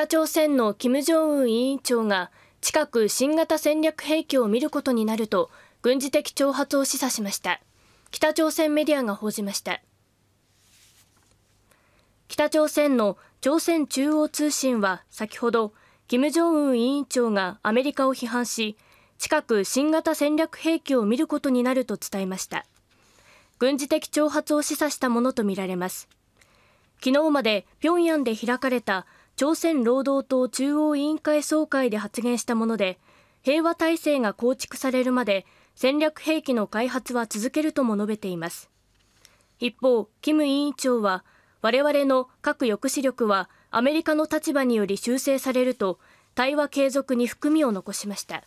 北朝鮮の金正恩委員長が近く新型戦略兵器を見ることになると軍事的挑発を示唆しました。北朝鮮メディアが報じました。北朝鮮の朝鮮中央通信は先ほど金正恩委員長がアメリカを批判し近く新型戦略兵器を見ることになると伝えました。軍事的挑発を示唆したものとみられます。昨日まで平壌で開かれた朝鮮労働党中央委員会総会で発言したもので平和体制が構築されるまで戦略兵器の開発は続けるとも述べています。一方キム委員長は我々の核抑止力はアメリカの立場により修正されると対話継続に含みを残しました。